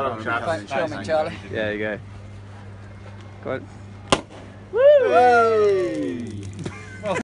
Thanks, Charlie. Yeah, you go. Go on.